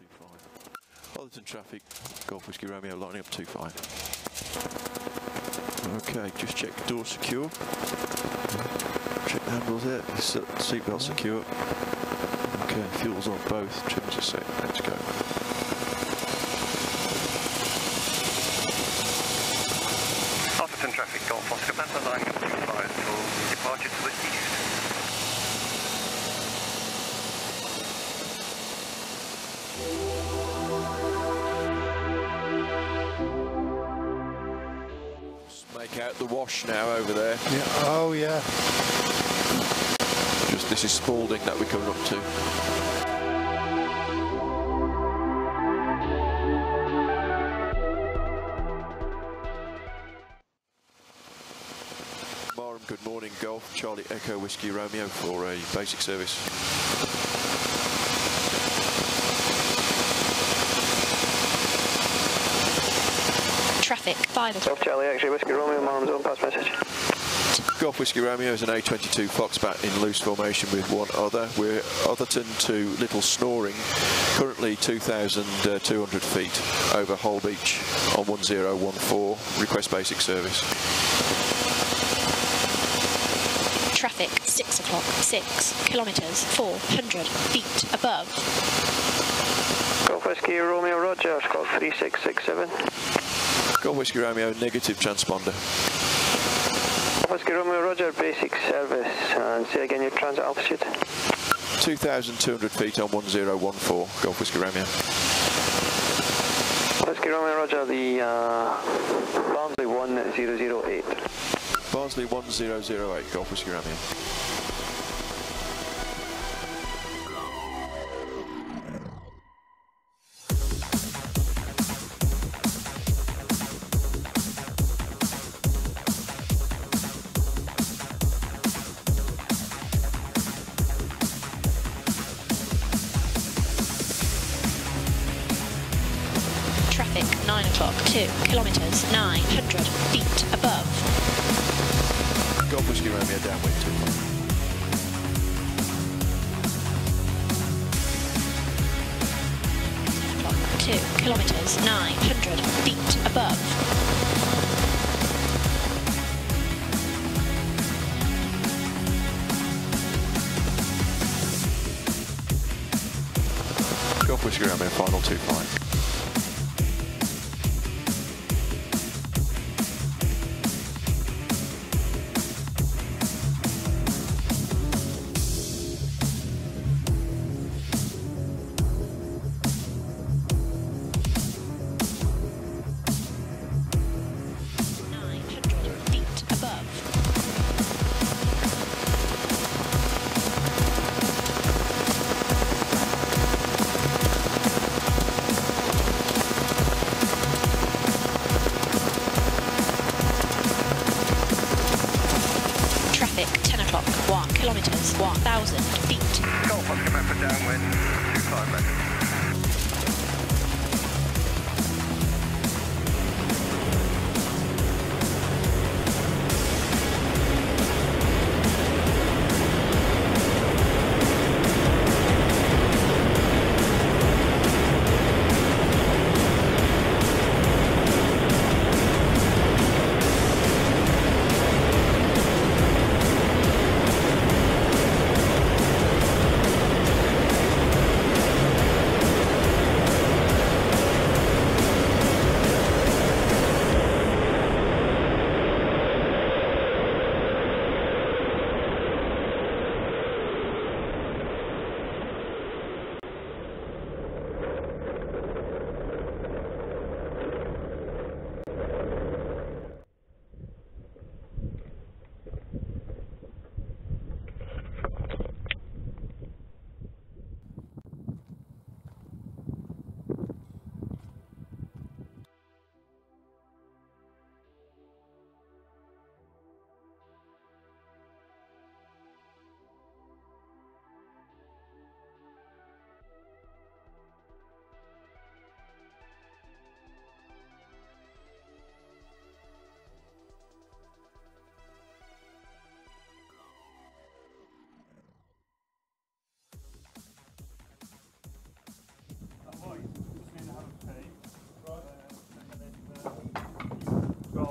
25. Otherton traffic, Golf Whiskey Romeo lining up 25. Okay, just check door secure. Check the handles there, seatbelt secure. Okay, fuel's on both, trims are set, let's go. Out the wash now over there. Yeah. Oh, yeah. Just this is Spalding that we're coming up to. Good morning. Golf Charlie Echo Whiskey Romeo for a basic service. Traffic 5 o'clock. Golf Charlie X-ray Whiskey Romeo, Marham's own pass message. Golf Whiskey Romeo is an A22 Foxbat in loose formation with one other. We're Otherton to Little Snoring, currently 2,200 feet over Holbeach on 1014. Request basic service. Traffic 6 o'clock. 6 kilometres 400 feet above. Golf Whiskey Romeo Roger, Golf 3667. Golf Whiskey Romeo negative transponder. Whiskey Romeo Roger, basic service. And say again your transit altitude. 2,200 feet on 1014. Golf Whiskey Romeo. Whiskey Romeo Roger, the uh, Barnsley 1008. Barnsley 1008. Golf Whiskey Romeo. 9 2 kilometres 900 feet above. Golf Whiskey Romeo downwind 25. Clock 2 kilometres 900 feet above. Golf Whiskey Romeo final 25. Nine o'clock. 1 kilometres 1,000 feet. Golf Panther downwind 25 metres.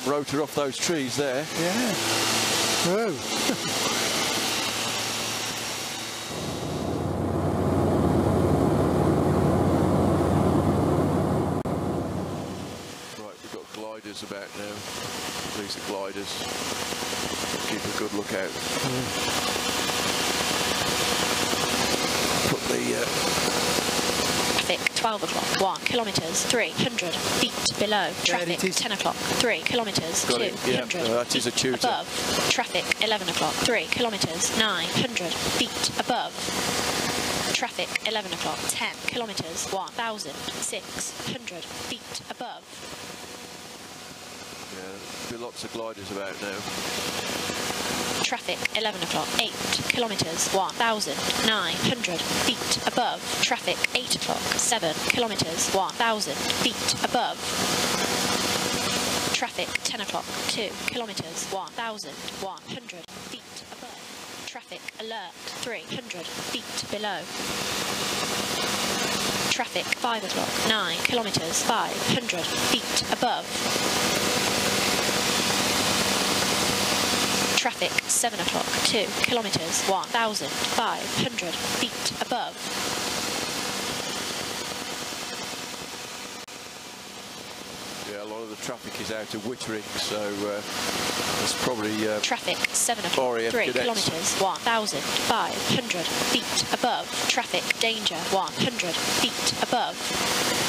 some rotor off those trees there. Yeah. Oh. Right, we've got gliders about now. These are gliders. Keep a good look out. Put the uh, Traffic 12 o'clock, 1 kilometres, 300 feet below. Traffic it is. 10 o'clock, 3 kilometres, Got 200 it, yeah. Uh, that is a feet tutor. above. Traffic 11 o'clock, 3 kilometres, 900 feet above. Traffic 11 o'clock, 10 kilometres, 1,600 feet above. yeah, there'll be lots of gliders about now. Traffic 11 o'clock, 8 kilometres, 1,900 feet above. Traffic 8 o'clock, 7 kilometres, 1,000 feet above. Traffic 10 o'clock, 2 kilometres, 1,100 feet above. Traffic alert, 300 feet below. Traffic 5 o'clock, 9 kilometres, 500 feet above. Traffic 7 o'clock, 2 kilometres, 1,500 feet above. Yeah, a lot of the traffic is out of Wittering, so uh, it's probably uh, Traffic 7 o'clock, 3 cadets. kilometres, 1,500 feet above. Traffic danger, 100 feet above.